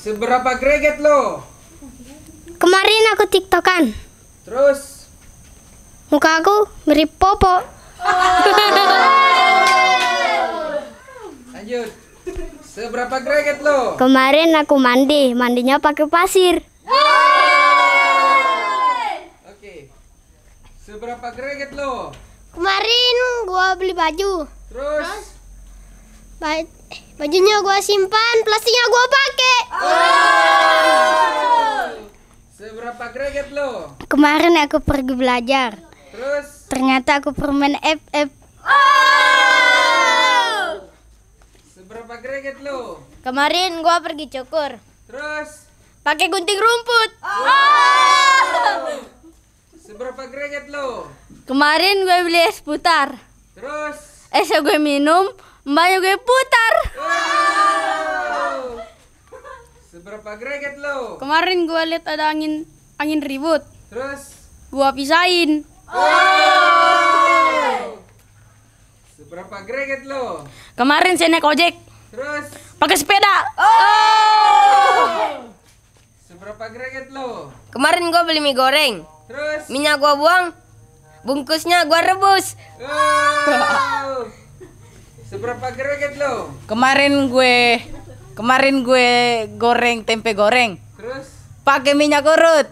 Seberapa greget lo? Kemarin aku tiktokan. Terus Muka aku mirip Popo. lanjut. Seberapa greget lo? Kemarin aku mandi, mandinya pakai pasir. Oke. Seberapa greget lo? Kemarin gua beli baju. Terus Ba- bajunya gua simpan, plastiknya gua pakai. seberapa greget lo? Kemarin aku pergi belajar. Terus Ternyata aku permen FF. seberapa greget lo? Kemarin gua pergi cukur. Terus Pakai gunting rumput. seberapa greget lo? Kemarin gue beli es putar. Terus Es gue minum, mbaknya gue putar. Wow. Seberapa greget lo? Kemarin gue lihat ada angin angin ribut. Terus Gua pisahin. seberapa greget lo? Kemarin saya naik ojek Terus pakai sepeda. seberapa greget lo? Kemarin gua beli mie goreng. Terus Minyak gua buang. Bungkusnya gua rebus. Wow. Seberapa greget lo? Kemarin gue kemarin gue goreng tempe goreng Terus pakai minyak urut.